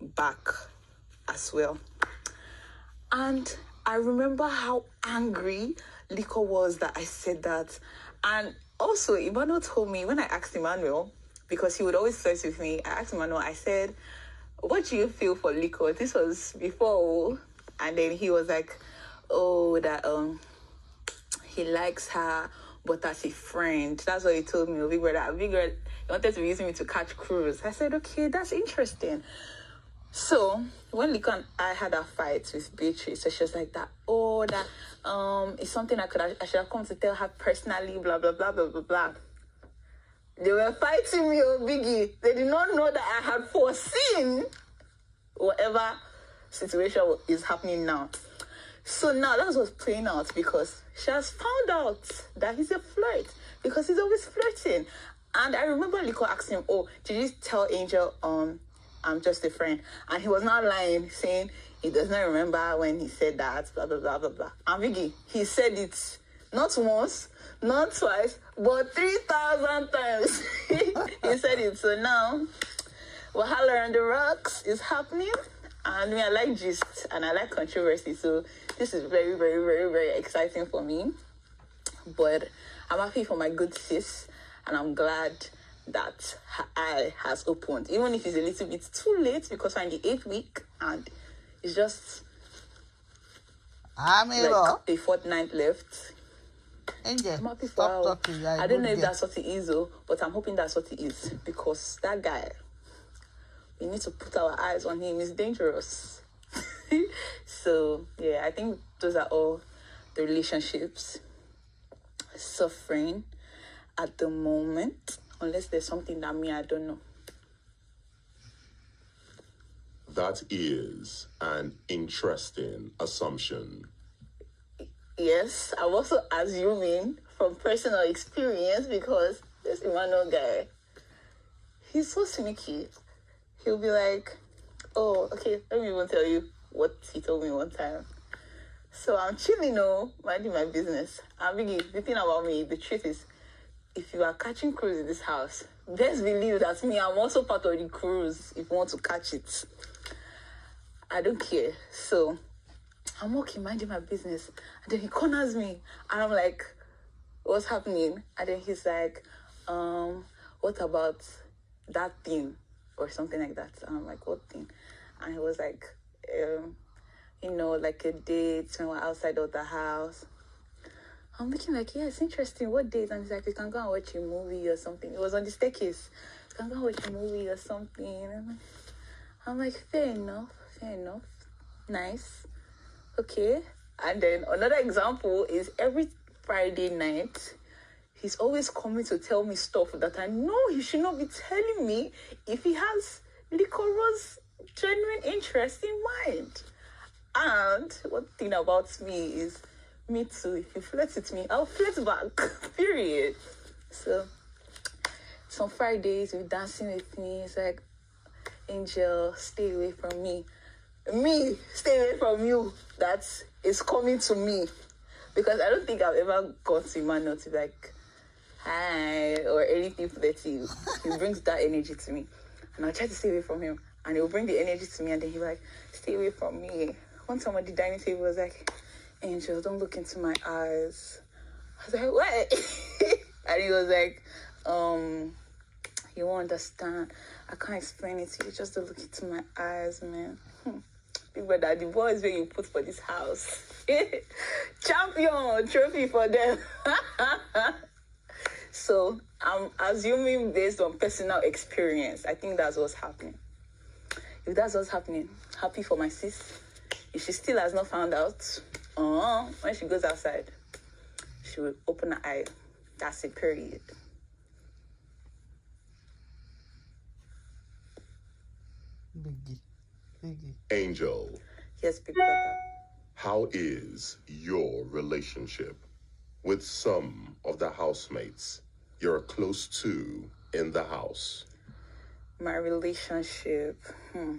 back as well. And I remember how angry Liko was that I said that. And also, Emmanuel told me when I asked Emmanuel, because he would always flirt with me, I asked Emmanuel, I said, What do you feel for Liko? This was before. And then he was like, Oh, that um he likes her, but as a friend. That's what he told me. Big brother, big brother, he wanted to use me to catch cruise. I said, Okay, that's interesting. So when Liko and I had a fight with Beatrice, so she was like that, oh that um it's something I could I should have come to tell her personally, blah blah blah blah blah blah. They were fighting me, oh Biggie. They did not know that I had foreseen whatever situation is happening now. So now that's what's playing out because she has found out that he's a flirt because he's always flirting. And I remember Liko asking him, Oh, did you tell Angel um I'm just a friend? And he was not lying, saying he does not remember when he said that, blah blah blah blah blah. And Biggie, he said it not once, not twice, but three thousand times. he said it. So now Wahala on the rocks is happening. And me, I like gist and I like controversy. So this is very, very, very, very exciting for me. But I'm happy for my good sis, and I'm glad that her eye has opened, even if it's a little bit too late because I'm in the eighth week and it's just ah, I'm like a fortnight left. Angel, I'm happy for stop her. talking. You're don't know if that's what it is, though, but I'm hoping that's what it is because that guy, we need to put our eyes on him. He's dangerous. so yeah, I think those are all the relationships suffering at the moment, unless there's something that me I don't know. That is an interesting assumption. Yes, I'm also assuming from personal experience because this Emmanuel guy, he's so sneaky. He'll be like, oh, okay, let me even tell you what he told me one time. So I'm chilling, no, minding my business. I'm Biggie, the thing about me, the truth is, if you are catching cruise in this house, best believe that me, I'm also part of the cruise if you want to catch it. I don't care. So I'm walking, minding my business. And then he corners me. And I'm like, what's happening? And then he's like, um, what about that thing? Or something like that. And I'm like, what thing? And he was like, um, you know, like a date when we're outside of the house. I'm looking like, yeah, it's interesting. What date? And he's like, we can go and watch a movie or something. It was on the staircase. We can go and watch a movie or something. I'm like, fair enough, fair enough. Nice. Okay. And then another example is every Friday night, he's always coming to tell me stuff that I know he should not be telling me if he has Liquorose's genuine interest in mind. And one thing about me is, me too. If you flirt me, I'll flirt back. Period. So, some Fridays you're dancing with me. It's like, Angel, stay away from me. Me, stay away from you. That is coming to me. Because I don't think I've ever gone to Emmanuel to be like, hi, or anything flirty. He brings that energy to me. And I'll try to stay away from him. And he'll bring the energy to me. And then he'll like, stay away from me. One time at the dining table was like, Angel, don't look into my eyes. I was like, what? and he was like, um, you won't understand. I can't explain it to you. Just don't look into my eyes, man. Hmm. Big brother, the boys where you put for this house. Champion trophy for them. so I'm assuming based on personal experience. I think that's what's happening. If that's what's happening, happy for my sis. If she still has not found out, uh, when she goes outside, she will open her eye. That's it, period. Biggie. Biggie. Angel, Yes, big brother. how is your relationship with some of the housemates you're close to in the house? My relationship. Hmm.